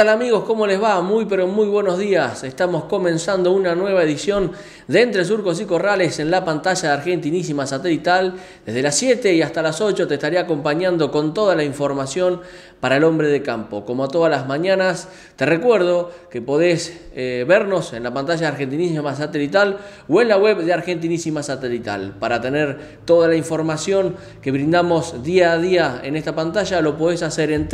¿Qué tal amigos? ¿Cómo les va? Muy pero muy buenos días. Estamos comenzando una nueva edición de Entre Surcos y Corrales en la pantalla de Argentinísima Satelital. Desde las 7 y hasta las 8 te estaré acompañando con toda la información para el hombre de campo. Como todas las mañanas, te recuerdo que podés eh, vernos en la pantalla de Argentinísima Satelital o en la web de Argentinísima Satelital. Para tener toda la información que brindamos día a día en esta pantalla, lo podés hacer en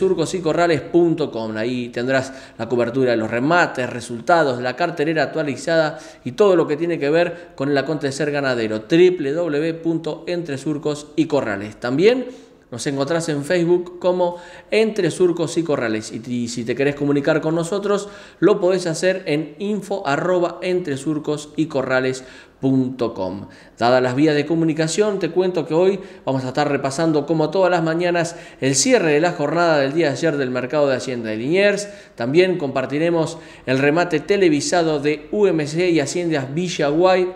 www.entresurcosycorrales.com. Ahí tendrás la cobertura de los remates, resultados, la carterera actualizada y todo lo que tiene que ver con el acontecer ganadero. www.entresurcosycorrales. También nos encontrás en Facebook como Entre Surcos y Corrales. Y si te querés comunicar con nosotros, lo podés hacer en info entre surcos y corrales. Dadas las vías de comunicación, te cuento que hoy vamos a estar repasando, como todas las mañanas, el cierre de la jornada del día de ayer del mercado de Hacienda de Liniers. También compartiremos el remate televisado de UMC y Haciendas Villaguay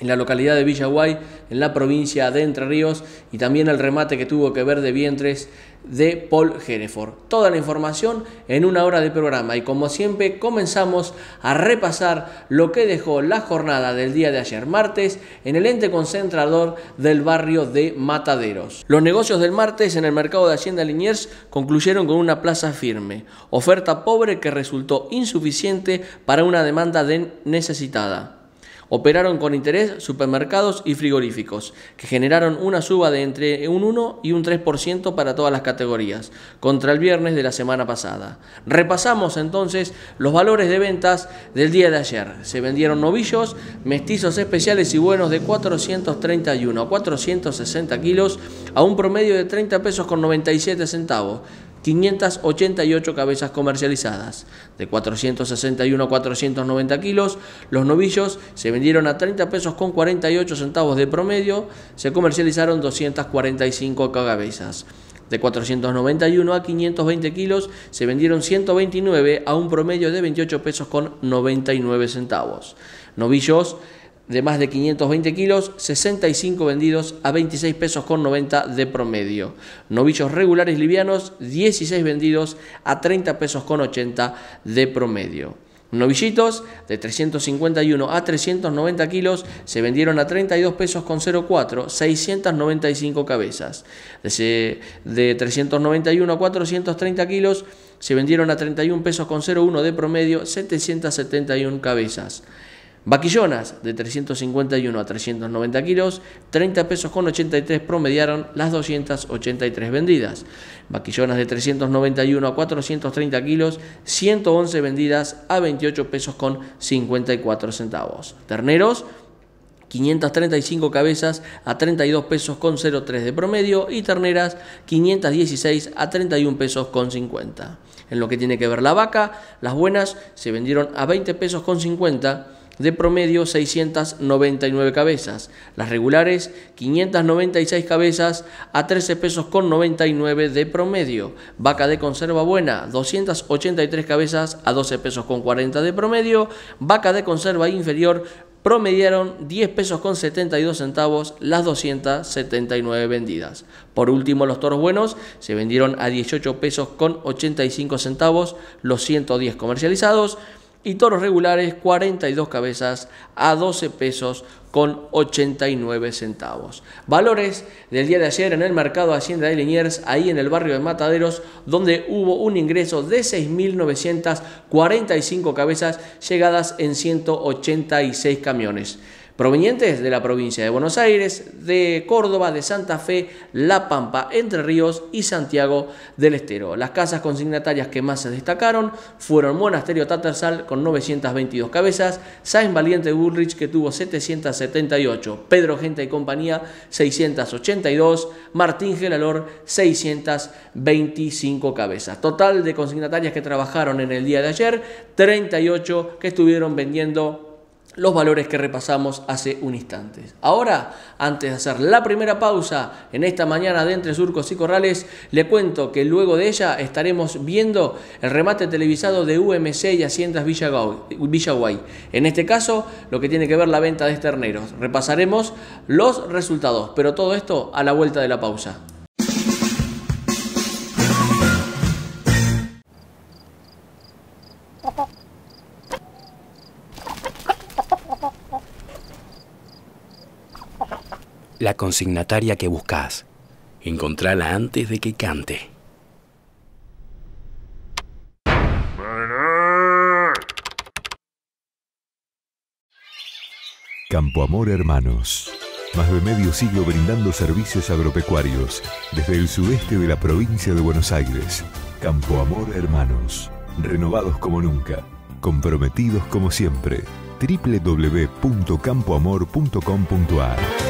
en la localidad de Villaguay, en la provincia de Entre Ríos, y también el remate que tuvo que ver de vientres de Paul Hereford. Toda la información en una hora de programa y como siempre comenzamos a repasar lo que dejó la jornada del día de ayer martes en el ente concentrador del barrio de Mataderos. Los negocios del martes en el mercado de Hacienda Liniers concluyeron con una plaza firme, oferta pobre que resultó insuficiente para una demanda necesitada. Operaron con interés supermercados y frigoríficos, que generaron una suba de entre un 1 y un 3% para todas las categorías, contra el viernes de la semana pasada. Repasamos entonces los valores de ventas del día de ayer. Se vendieron novillos, mestizos especiales y buenos de 431 a 460 kilos a un promedio de 30 pesos con 97 centavos 588 cabezas comercializadas. De 461 a 490 kilos, los novillos se vendieron a 30 pesos con 48 centavos de promedio, se comercializaron 245 cabezas. De 491 a 520 kilos se vendieron 129 a un promedio de 28 pesos con 99 centavos. Novillos de más de 520 kilos, 65 vendidos a 26 pesos con 90 de promedio. Novillos regulares livianos, 16 vendidos a 30 pesos con 80 de promedio. Novillitos de 351 a 390 kilos se vendieron a 32 pesos con 04, 695 cabezas. De, de 391 a 430 kilos se vendieron a 31 pesos con 01 de promedio, 771 cabezas. Vaquillonas de 351 a 390 kilos, 30 pesos con 83 promediaron las 283 vendidas. Vaquillonas de 391 a 430 kilos, 111 vendidas a 28 pesos con 54 centavos. Terneros 535 cabezas a 32 pesos con 03 de promedio y terneras 516 a 31 pesos con 50. En lo que tiene que ver la vaca, las buenas se vendieron a 20 pesos con 50 de promedio 699 cabezas. Las regulares 596 cabezas a 13 pesos con 99 de promedio. Vaca de conserva buena 283 cabezas a 12 pesos con 40 de promedio. Vaca de conserva inferior promediaron 10 pesos con 72 centavos las 279 vendidas. Por último, los toros buenos se vendieron a 18 pesos con 85 centavos los 110 comercializados y toros regulares 42 cabezas a 12 pesos con 89 centavos. Valores del día de ayer en el mercado Hacienda de Liniers, ahí en el barrio de Mataderos, donde hubo un ingreso de 6.945 cabezas llegadas en 186 camiones provenientes de la provincia de Buenos Aires, de Córdoba, de Santa Fe, La Pampa, Entre Ríos y Santiago del Estero. Las casas consignatarias que más se destacaron fueron Monasterio Tatersal con 922 cabezas, Sáenz Valiente Bullrich que tuvo 778, Pedro Gente y compañía 682, Martín Gelalor 625 cabezas. Total de consignatarias que trabajaron en el día de ayer, 38 que estuvieron vendiendo los valores que repasamos hace un instante. Ahora, antes de hacer la primera pausa en esta mañana de Entre Surcos y Corrales, le cuento que luego de ella estaremos viendo el remate televisado de UMC y Haciendas Villaguay. En este caso, lo que tiene que ver la venta de terneros. Repasaremos los resultados, pero todo esto a la vuelta de la pausa. La consignataria que buscas. Encontrala antes de que cante. Campo Amor Hermanos. Más de medio siglo brindando servicios agropecuarios desde el sudeste de la provincia de Buenos Aires. Campo Amor Hermanos. Renovados como nunca. Comprometidos como siempre. www.campoamor.com.ar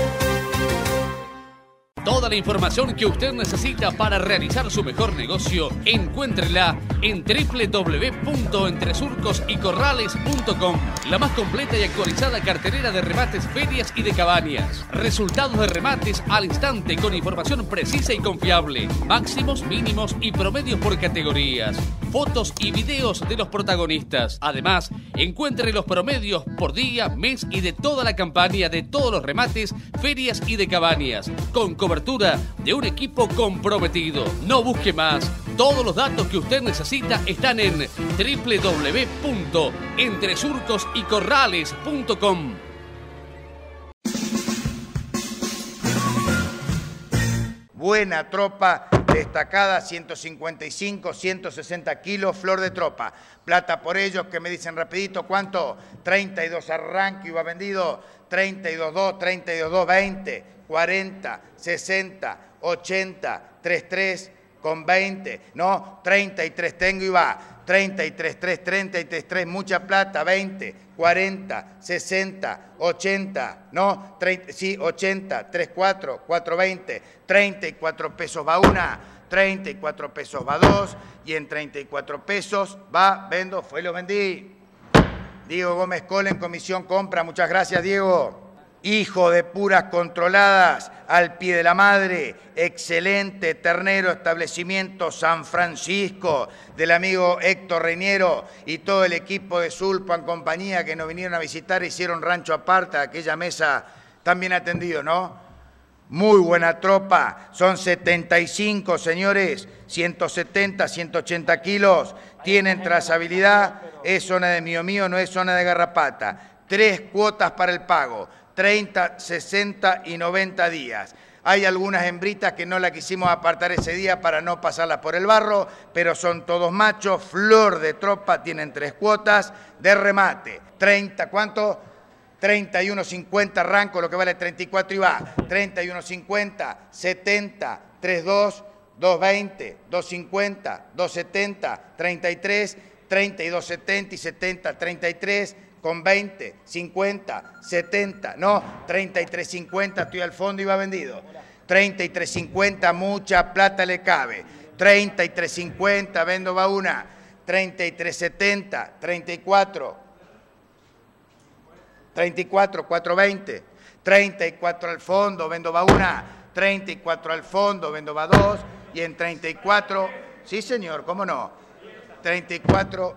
Toda la información que usted necesita para realizar su mejor negocio, encuéntrela en www.entresurcosycorrales.com. La más completa y actualizada cartelera de remates, ferias y de cabañas. Resultados de remates al instante con información precisa y confiable. Máximos, mínimos y promedios por categorías. Fotos y videos de los protagonistas. Además, encuentre los promedios por día, mes y de toda la campaña de todos los remates, ferias y de cabañas. Con cobertura de un equipo comprometido. No busque más. Todos los datos que usted necesita están en www.entresurcosycorrales.com. Buena tropa, destacada, 155, 160 kilos, flor de tropa. Plata por ellos que me dicen rapidito, ¿cuánto? 32 arranque iba vendido, 32, 2, 32, 2, 20. 40, 60, 80, 33 con 20, no, 33 tengo y va, 33, 3, 33, 3, mucha plata, 20, 40, 60, 80, no, 30, sí, 80, 3, 4, 4, 20, 34 pesos va una, 34 pesos va dos, y en 34 pesos va, vendo, fue lo vendí. Diego Gómez Cole en comisión compra, muchas gracias Diego hijo de puras controladas, al pie de la madre, excelente ternero establecimiento San Francisco, del amigo Héctor Reñero y todo el equipo de Sulpan compañía que nos vinieron a visitar, hicieron rancho aparte, aquella mesa tan bien atendido, ¿no? Muy buena tropa, son 75 señores, 170, 180 kilos, tienen trazabilidad, es zona de mío mío, no es zona de garrapata. Tres cuotas para el pago, 30, 60 y 90 días. Hay algunas hembritas que no la quisimos apartar ese día para no pasarla por el barro, pero son todos machos, flor de tropa, tienen tres cuotas de remate. 30, ¿cuánto? 31.50 arranco, lo que vale 34 y va. 31.50, 70, 32, 220, 250, 270, 33, 32.70 y 70, 33, con 20, 50, 70, no, 33.50, estoy al fondo y va vendido. 33.50, mucha plata le cabe. 33.50, vendo va una. 33.70, 34, 34, 420, 34 al fondo, vendo va una. 34 al fondo, vendo va dos. Y en 34, sí señor, ¿cómo no? 34,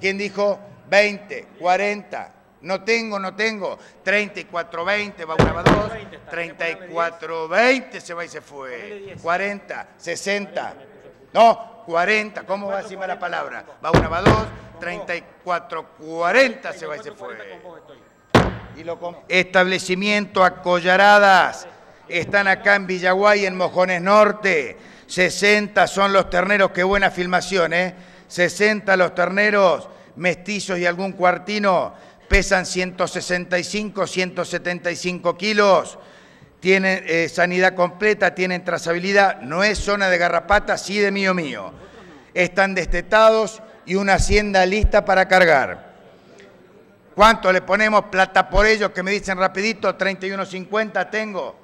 ¿quién dijo? 20, 40, no tengo, no tengo, 34, 20, va una, va dos, 34, 20, se va y se fue, 40, 60, no, 40, ¿cómo va encima la palabra? Va una, va dos, 34, 40, se va y se fue. Establecimiento Acollaradas, están acá en Villaguay, en Mojones Norte, 60 son los terneros, qué buena filmación, ¿eh? 60 los terneros, mestizos y algún cuartino pesan 165, 175 kilos, tienen eh, sanidad completa, tienen trazabilidad, no es zona de garrapata, sí de mío mío. Están destetados y una hacienda lista para cargar. ¿Cuánto le ponemos plata por ellos? Que me dicen rapidito, 31.50 tengo,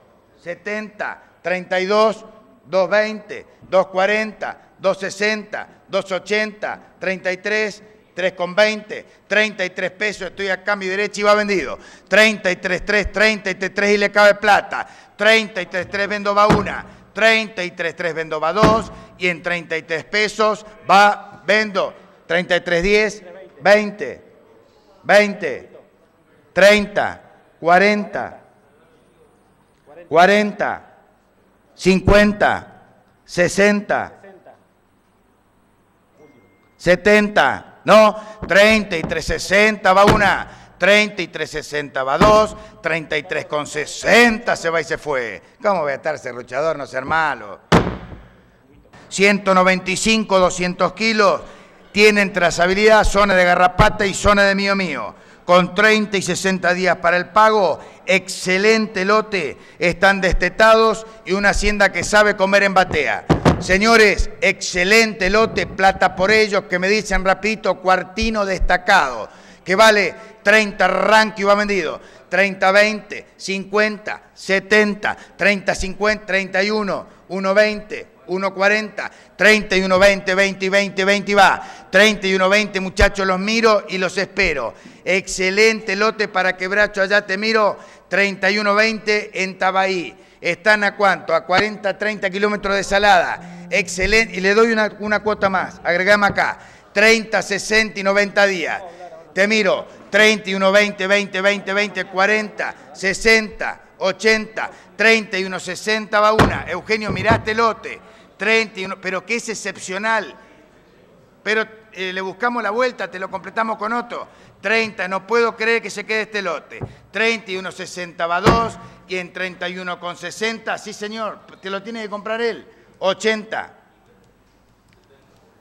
70, 32, 220, 240, 260, 280, 33, 3,20, 33 pesos, estoy acá a mi derecha y va vendido. 33, 3, 33 y le cabe plata. 33, 3 vendo va una. 33, 3 vendo va dos. Y en 33 pesos va, vendo. 33, 10, 20, 20, 30, 40, 40, 50, 60, 70, no, 30 y 360 va una, 33.60 va 2, 33.60 se va y se fue. ¿Cómo voy a estar ese luchador, no ser malo? 195, 200 kilos, tienen trazabilidad, zona de garrapata y zona de mío mío. Con 30 y 60 días para el pago, excelente lote, están destetados y una hacienda que sabe comer en batea. Señores, excelente lote, plata por ellos, que me dicen rapidito, cuartino destacado, que vale 30 ranking va vendido, 30, 20, 50, 70, 30, 50, 31, 120, 1.40, 31, 20, 20, 20, 20 va. 31, 20 muchachos los miro y los espero. Excelente lote para quebracho allá te miro. 31, 20 en Tabaí. Están a cuánto? A 40, 30 kilómetros de salada. Excelente. Y le doy una, una cuota más. Agregame acá. 30, 60 y 90 días. Te miro. 31, 20, 20, 20, 20, 40, 60, 80, 31, 60 va una. Eugenio, mirate lote. 31, pero que es excepcional. Pero eh, le buscamos la vuelta, te lo completamos con otro. 30, no puedo creer que se quede este lote. 31,60 va 2 y en 31,60, sí señor, te lo tiene que comprar él. 80,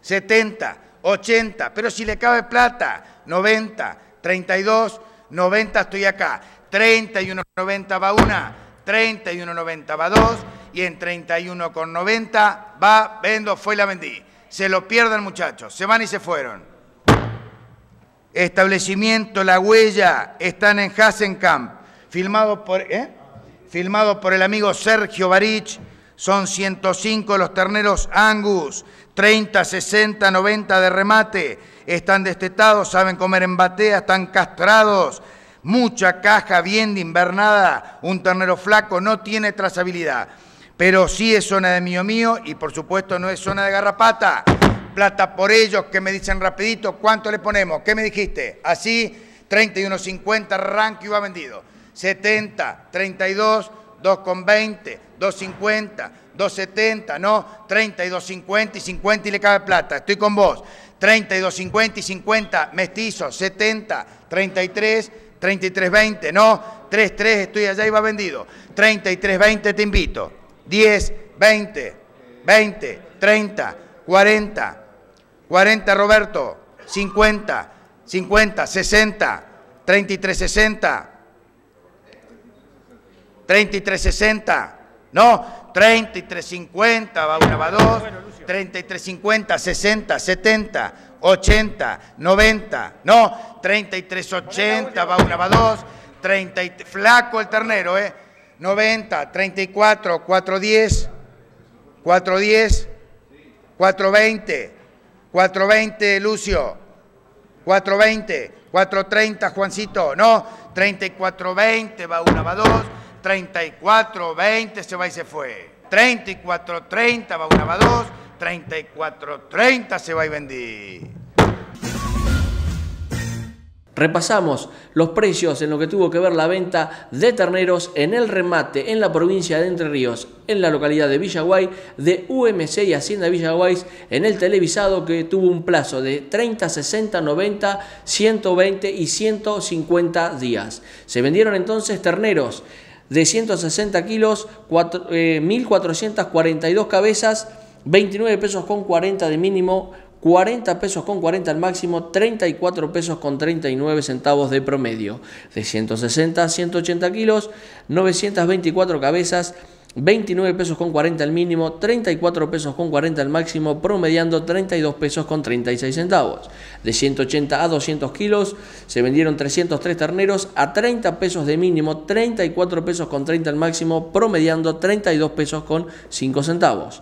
70, 80, pero si le cabe plata, 90, 32, 90 estoy acá. 31,90 va una, 31,90 va 2 y en 31,90 va, vendo, fue la vendí. Se lo pierdan muchachos, se van y se fueron. Establecimiento La Huella, están en Hasenkamp, filmado por, ¿eh? filmado por el amigo Sergio Barich, son 105 los terneros Angus, 30, 60, 90 de remate, están destetados, saben comer en batea, están castrados, mucha caja bien de invernada, un ternero flaco no tiene trazabilidad pero sí es zona de mío mío y por supuesto no es zona de garrapata. Plata por ellos que me dicen rapidito, ¿cuánto le ponemos? ¿Qué me dijiste? Así, 31.50 ranking va vendido. 70, 32, 2,20, 2.50, 2.70, no, 32.50 y 50 y le cabe plata. Estoy con vos. 32.50 y 50, mestizo, 70, 33, 33.20, no, 3.3 estoy allá y va vendido. 33.20 te invito. 10, 20, 20, 30, 40, 40 Roberto, 50, 50, 60, 33, 60, 33, 60, no, 33, 50, va una, va dos, 33, 50, 60, 70, 80, 90, no, 33, 80, va una, va dos, 30, flaco el ternero, eh. 90, 34, 410, 410, 420, 420 Lucio, 420, 430 Juancito, no, 3420 va una, va dos, 3420 se va y se fue, 3430 va una, va dos, 3430 se va y vendí. Repasamos los precios en lo que tuvo que ver la venta de terneros en el remate en la provincia de Entre Ríos, en la localidad de Villaguay, de UMC y Hacienda Villaguay, en el televisado que tuvo un plazo de 30, 60, 90, 120 y 150 días. Se vendieron entonces terneros de 160 kilos, 1.442 eh, cabezas, 29 pesos con 40 de mínimo, 40 pesos con 40 al máximo, 34 pesos con 39 centavos de promedio. De 160 a 180 kilos, 924 cabezas, 29 pesos con 40 al mínimo, 34 pesos con 40 al máximo, promediando 32 pesos con 36 centavos. De 180 a 200 kilos se vendieron 303 terneros a 30 pesos de mínimo, 34 pesos con 30 al máximo, promediando 32 pesos con 5 centavos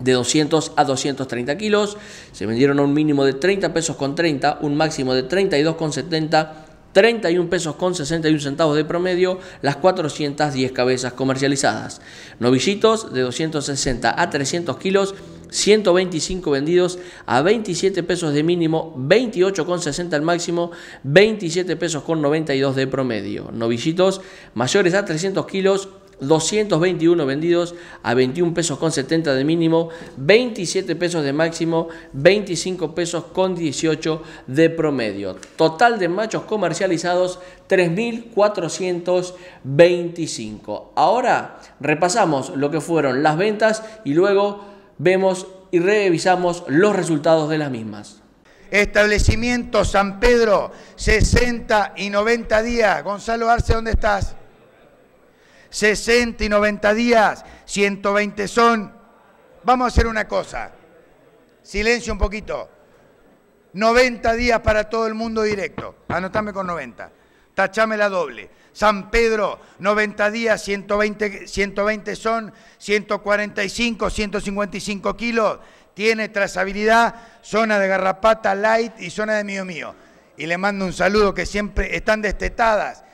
de 200 a 230 kilos. Se vendieron a un mínimo de 30 pesos con 30, un máximo de 32 con 70, 31 pesos con 61 centavos de promedio, las 410 cabezas comercializadas. Novillitos de 260 a 300 kilos. 125 vendidos a 27 pesos de mínimo, 28 con 60 al máximo, 27 pesos con 92 de promedio. Novillitos mayores a 300 kilos, 221 vendidos a 21 pesos con 70 de mínimo, 27 pesos de máximo, 25 pesos con 18 de promedio. Total de machos comercializados 3.425. Ahora repasamos lo que fueron las ventas y luego vemos y revisamos los resultados de las mismas. Establecimiento San Pedro, 60 y 90 días. Gonzalo Arce, ¿dónde estás? 60 y 90 días, 120 son. Vamos a hacer una cosa. Silencio un poquito. 90 días para todo el mundo directo. Anotame con 90. Tachame la doble. San Pedro, 90 días, 120, 120 son, 145, 155 kilos. Tiene trazabilidad, zona de garrapata light y zona de mío mío. Y le mando un saludo que siempre están destetadas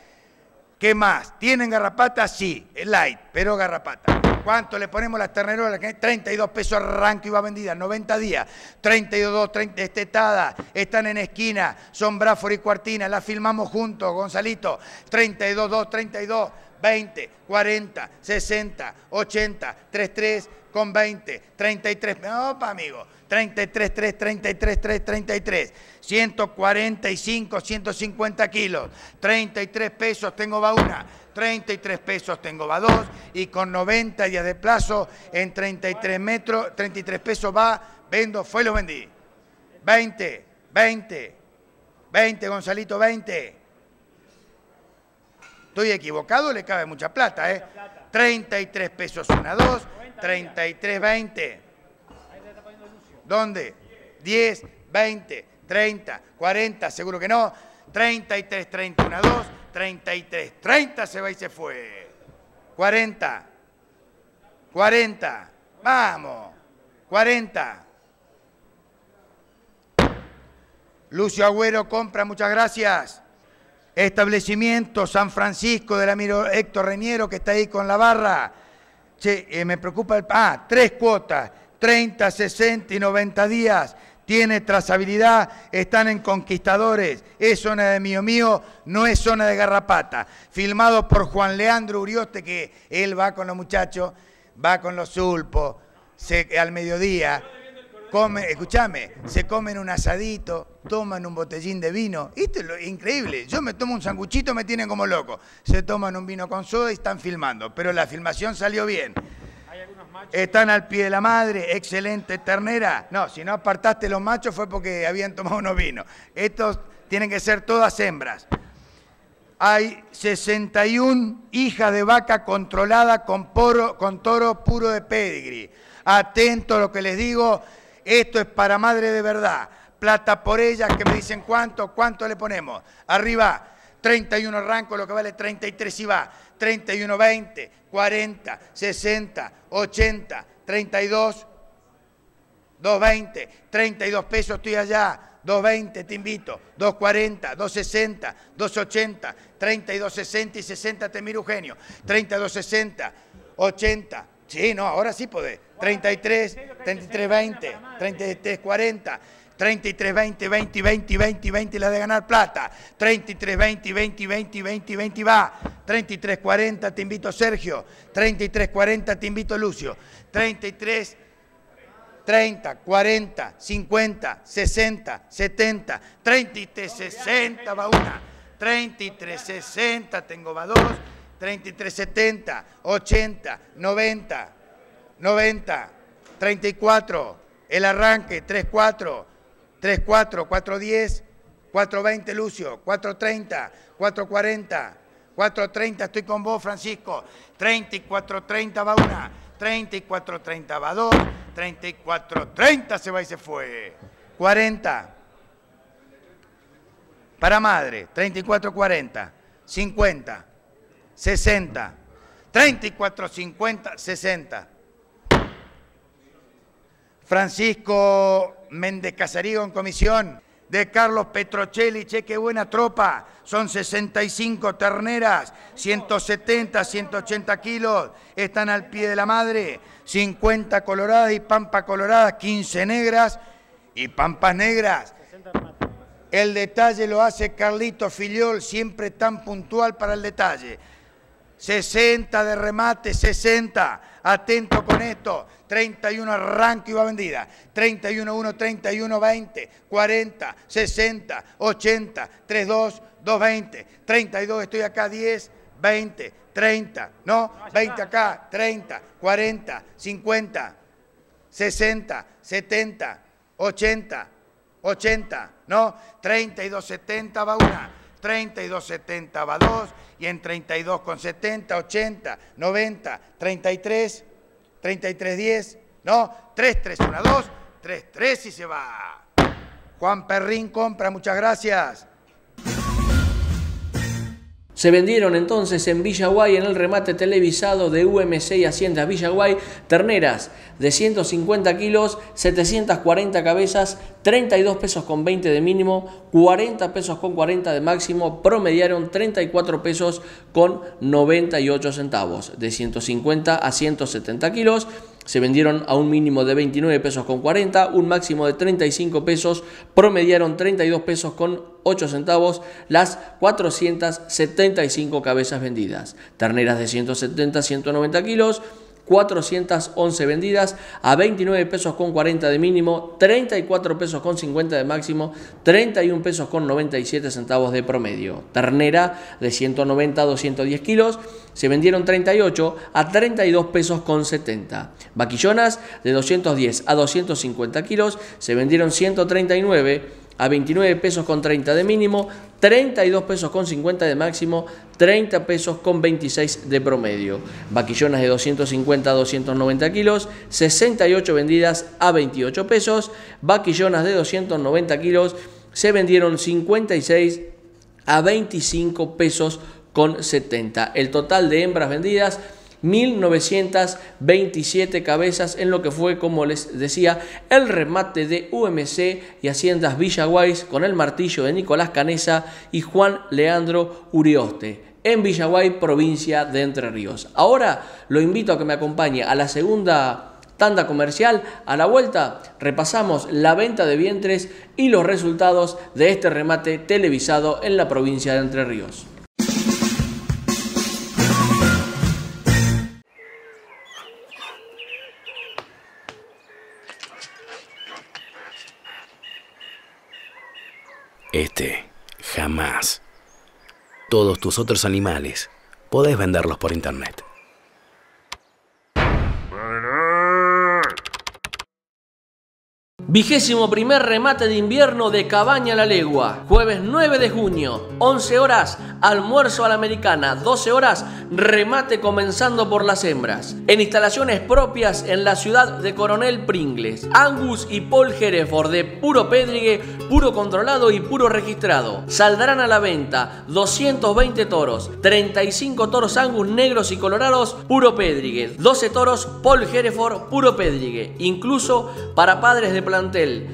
¿Qué más? ¿Tienen garrapata? Sí, light, pero garrapata. ¿Cuánto le ponemos las ternerolas? 32 pesos arranque y va vendida, 90 días. 32, 30, estetadas, están en esquina, son Bráforo y Cuartina, la filmamos juntos, Gonzalito. 32, 2, 32, 20, 40, 60, 80, 33 con 20, 33, opa amigo, 33, 3, 33, 3, 33, 145, 150 kilos, 33 pesos tengo va una, 33 pesos tengo va dos y con 90 días de plazo en 33 metros, 33 pesos va, vendo, fue lo vendí. 20, 20, 20, Gonzalito, 20. Estoy equivocado, le cabe mucha plata, ¿eh? 33 pesos una, dos, 33, 20. ¿Dónde? 10, 20, 30, 40, seguro que no. 33, 31, 2, 33, 30 se va y se fue. 40, 40, vamos, 40. Lucio Agüero compra, muchas gracias. Establecimiento San Francisco del amigo Héctor Reñero que está ahí con la barra. Che, eh, me preocupa el... Ah, tres cuotas, 30, 60 y 90 días. Tiene trazabilidad, están en Conquistadores, es zona de mío mío, no es zona de garrapata. Filmado por Juan Leandro Urioste, que él va con los muchachos, va con los sulpos, al mediodía come, escúchame, se comen un asadito, toman un botellín de vino. Esto es lo increíble. Yo me tomo un sanguchito, me tienen como loco. Se toman un vino con soda y están filmando. Pero la filmación salió bien. Están al pie de la madre, excelente ternera. No, si no apartaste los machos fue porque habían tomado unos vinos. Estos tienen que ser todas hembras. Hay 61 hijas de vaca controladas con, con toro puro de pedigree. Atento a lo que les digo, esto es para madre de verdad. Plata por ellas que me dicen cuánto, cuánto le ponemos. Arriba, 31 arranco, lo que vale 33 y va. 31, 20, 40, 60, 80, 32, 220, 32 pesos estoy allá. 220 te invito, 240, 260, 280, 32, 60 y 60 te miro Eugenio, 32, 60, 80, Sí, no, ahora sí podés. 33, 33, 20, 33, 40, 33, 20, 20, 20, 20, 20 la de ganar plata. 33, 20, 20, 20, 20, 20 va. 33, 40 te invito Sergio. 33, 40 te invito Lucio. 33, 30, 40, 50, 60, 70, 33, 60 va una. 33, 60 tengo va dos. 33, 70, 80, 90, 90, 34, el arranque, 3, 4, 3, 4, 4, 10, 4, 20, Lucio, 4, 30, 4, 40, 4, 30, estoy con vos, Francisco, 34, 30 va una, 34, 30 va dos, 34, 30 se va y se fue, 40, para madre, 34, 40, 50, 60. 34, 50, 60. Francisco Méndez Casarío en comisión. De Carlos Petrocelli, che, qué buena tropa. Son 65 terneras, 170, 180 kilos. Están al pie de la madre. 50 coloradas y pampa colorada, 15 negras y pampas negras. El detalle lo hace Carlito Filiol, siempre tan puntual para el detalle. 60 de remate, 60. Atento con esto. 31 arranque y va vendida. 31, 1, 31, 20, 40, 60, 80, 32, 220, 32, estoy acá, 10, 20, 30, ¿no? 20 acá, 30, 40, 50, 60, 70, 80, 80, ¿no? 32, 70 va una, 32, 70 va dos, y en 32 con 70, 80, 90, 33, 33, 10, ¿no? 3, 3, 1, 2, 3, 3 y se va. Juan Perrín compra, muchas gracias. Se vendieron entonces en Villaguay en el remate televisado de UMC y Haciendas Villaguay terneras de 150 kilos, 740 cabezas, 32 pesos con 20 de mínimo, 40 pesos con 40 de máximo, promediaron 34 pesos con 98 centavos, de 150 a 170 kilos se vendieron a un mínimo de 29 pesos con 40, un máximo de 35 pesos, promediaron 32 pesos con 8 centavos las 475 cabezas vendidas. Terneras de 170 a 190 kilos, 411 vendidas a 29 pesos con 40 de mínimo, 34 pesos con 50 de máximo, 31 pesos con 97 centavos de promedio. Ternera de 190 a 210 kilos, se vendieron 38 a 32 pesos con 70. Vaquillonas de 210 a 250 kilos, se vendieron 139 a 29 pesos con 30 de mínimo, 32 pesos con 50 de máximo, 30 pesos con 26 de promedio. Vaquillonas de 250 a 290 kilos, 68 vendidas a 28 pesos. Vaquillonas de 290 kilos se vendieron 56 a 25 pesos con 70. El total de hembras vendidas 1927 cabezas en lo que fue, como les decía, el remate de UMC y Haciendas Villaguay con el martillo de Nicolás Canesa y Juan Leandro Urioste en Villaguay, provincia de Entre Ríos. Ahora lo invito a que me acompañe a la segunda tanda comercial. A la vuelta repasamos la venta de vientres y los resultados de este remate televisado en la provincia de Entre Ríos. Este, jamás. Todos tus otros animales, podés venderlos por internet. Vigésimo primer remate de invierno de Cabaña la Legua. Jueves 9 de junio, 11 horas, almuerzo a la americana. 12 horas, remate comenzando por las hembras. En instalaciones propias en la ciudad de Coronel Pringles. Angus y Paul Hereford de puro pedrigue, puro controlado y puro registrado. Saldrán a la venta 220 toros, 35 toros Angus negros y colorados, puro pedrigue. 12 toros Paul Hereford, puro pedrigue. Incluso para padres de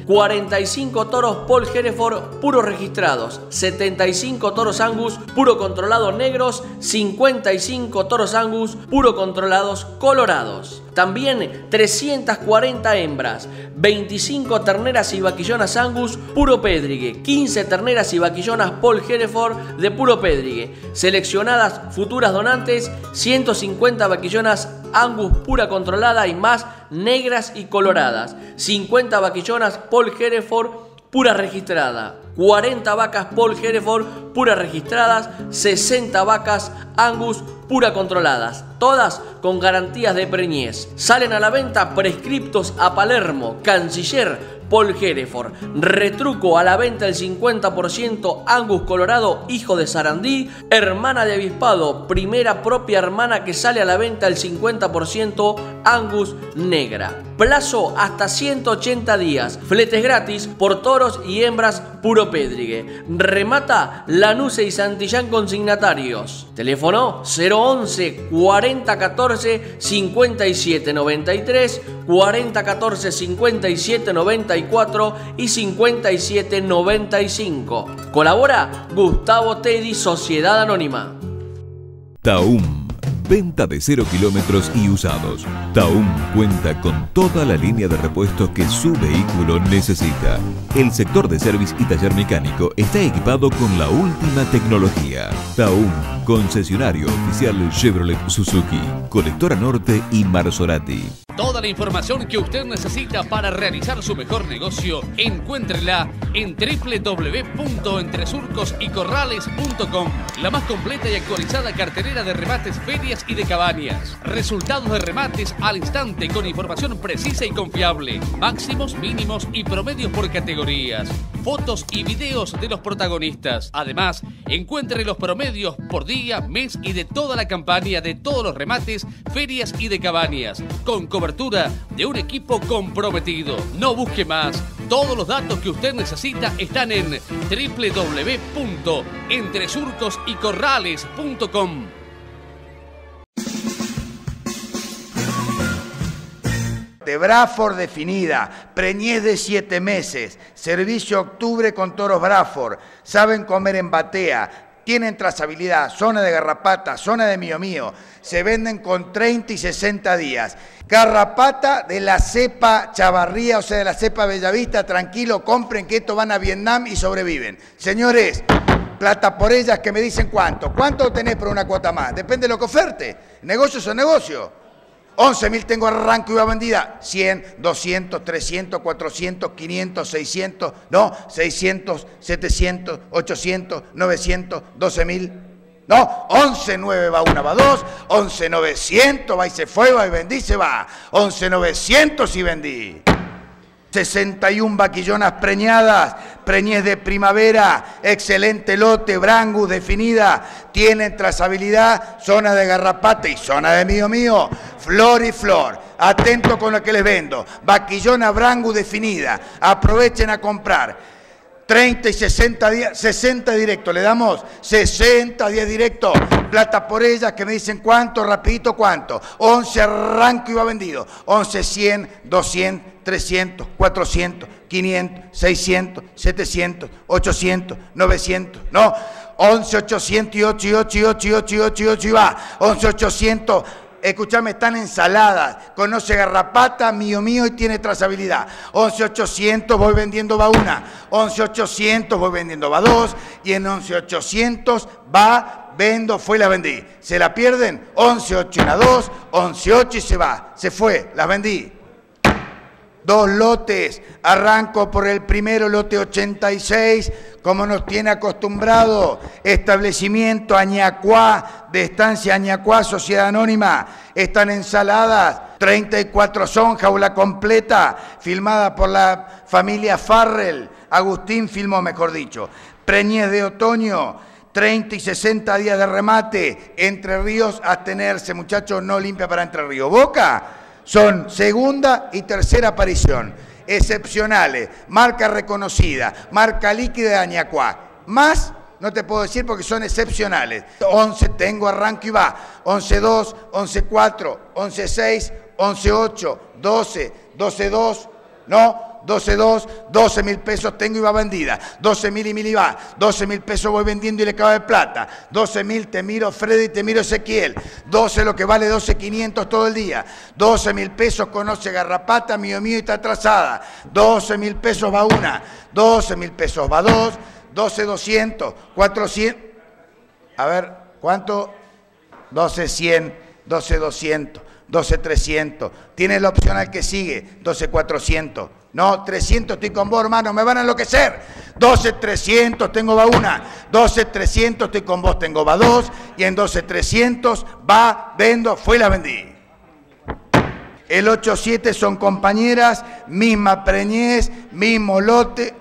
45 toros Paul Hereford puro registrados, 75 toros Angus puro controlados negros, 55 toros Angus puro controlados colorados. También 340 hembras, 25 terneras y vaquillonas Angus puro pedrigue, 15 terneras y vaquillonas Paul Hereford de puro pedrigue, seleccionadas futuras donantes, 150 vaquillonas Angus pura controlada y más negras y coloradas, 50 vaquillonas Paul Hereford pura registrada, 40 vacas Paul Hereford pura registradas, 60 vacas Angus pura controladas, todas con garantías de preñez. Salen a la venta prescriptos a Palermo, Canciller, Paul Hereford. Retruco a la venta el 50% Angus Colorado, hijo de Sarandí, hermana de avispado, primera propia hermana que sale a la venta el 50% Angus Negra. Plazo hasta 180 días. Fletes gratis por toros y hembras puro pedrigue. Remata Lanuse y Santillán consignatarios. Teléfono 011 4014 5793 4014 5794 y 5795. Colabora Gustavo Teddy Sociedad Anónima. Taum Venta de cero kilómetros y usados. Taum cuenta con toda la línea de repuestos que su vehículo necesita. El sector de service y taller mecánico está equipado con la última tecnología. Taum, concesionario oficial Chevrolet Suzuki, Colectora Norte y Marsorati. Toda la información que usted necesita para realizar su mejor negocio, encuéntrela en www.entresurcosycorrales.com. La más completa y actualizada cartelera de remates, ferias y de cabañas. Resultados de remates al instante con información precisa y confiable. Máximos, mínimos y promedios por categorías. Fotos y videos de los protagonistas. Además, encuentre los promedios por día, mes y de toda la campaña de todos los remates, ferias y de cabañas. Con cobertura de un equipo comprometido. No busque más. Todos los datos que usted necesita están en www.entresurcosycorrales.com. De Braford definida, preñez de siete meses, servicio octubre con toros Braford, saben comer en batea, tienen trazabilidad, zona de garrapata, zona de mío mío, se venden con 30 y 60 días. Garrapata de la cepa Chavarría, o sea, de la cepa Bellavista, tranquilo, compren que estos van a Vietnam y sobreviven. Señores, plata por ellas que me dicen cuánto. ¿Cuánto tenés por una cuota más? Depende de lo que oferte. Negocios son negocios. 11 mil tengo arranco y va vendida. 100, 200, 300, 400, 500, 600, no, 600, 700, 800, 900, 12 mil. No, 11, 9 va una, va dos. 11, 900 va y se fue, va y vendí, se va. 11, 900 y vendí. 61 vaquillonas preñadas, preñez de primavera, excelente lote, brangus definida, tienen trazabilidad, zona de garrapata y zona de mío mío, flor y flor. Atento con lo que les vendo. Vaquillona brangus definida. Aprovechen a comprar. 30 y 60 días, 60 directos, le damos 60 días directos, plata por ellas que me dicen cuánto, rapidito cuánto, 11 arranco y va vendido, 11, 100, 200, 300, 400, 500, 600, 700, 800, 900, no, 11, 800 y 8 y 8 y 8 y 8 y 8 y 8 y va, 11, 800 escuchame, están ensaladas, conoce garrapata, mío mío y tiene trazabilidad. 11.800 voy vendiendo va una, 11.800 voy vendiendo va dos y en 11.800 va, vendo, fue y la vendí. ¿Se la pierden? 11.8 y una dos, 11.8 y se va, se fue, las vendí. Dos lotes, arranco por el primero, lote 86, como nos tiene acostumbrado, establecimiento Añacuá, de estancia Añacuá, Sociedad Anónima, están ensaladas, 34 son, jaula completa, filmada por la familia Farrell, Agustín filmó, mejor dicho, preñez de otoño, 30 y 60 días de remate, Entre Ríos, abstenerse, muchachos, no limpia para Entre Ríos. Boca, son segunda y tercera aparición. Excepcionales, marca reconocida, marca líquida de Añacuá. Más no te puedo decir porque son excepcionales. 11 tengo arranco y va. 11-2, 11-4, 11-6, 11-8, 12, 12-2, no, 12.2, 12 mil pesos tengo y va vendida. 12 mil y mil y va. 12 mil pesos voy vendiendo y le cabe de plata. 12 mil te miro Freddy, te miro Ezequiel. 12 lo que vale 12.500 todo el día. 12 mil pesos conoce Garrapata, mío mío y está atrasada. 12 mil pesos va una. 12 mil pesos va dos. 12 200, 400. A ver, ¿cuánto? 12 100, 12 200, 12 300. Tiene la opción al que sigue, 12 400. No, 300 estoy con vos, hermano, me van a enloquecer. 12, 300 tengo va una. 12, 300 estoy con vos, tengo va dos. Y en 12, 300 va, vendo, fue la vendí. El 8-7 son compañeras, misma preñez, mismo lote,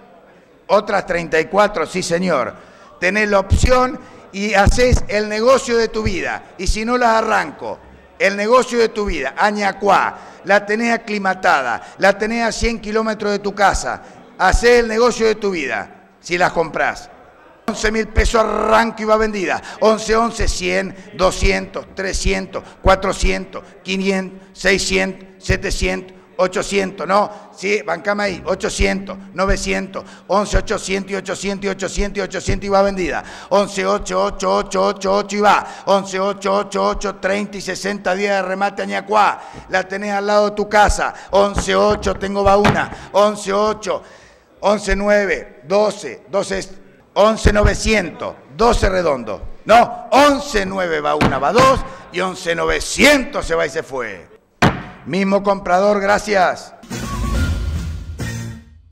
otras 34, sí señor. Tenés la opción y haces el negocio de tu vida. Y si no las arranco, el negocio de tu vida, Añacuá, la tenés aclimatada, la tenés a 100 kilómetros de tu casa, hacés el negocio de tu vida, si las compras. 11 mil pesos arranco y va vendida. 11, 11, 100, 200, 300, 400, 500, 600, 700, 800, no, sí, bancame ahí, 800, 900, 11, 800 y 800 y 800 y 800 y va vendida. 11, 8, 8, 8, 8, 8 y va. 11, 8, 8, 8, 30 y 60 días de remate Añacuá. La tenés al lado de tu casa. 11, 8, tengo va una. 11, 8, 11, 9, 12, 12, 11, 900, 12 redondo. No, 11, 9 va una, va dos y 11, 900 se va y se fue. Mismo comprador, gracias.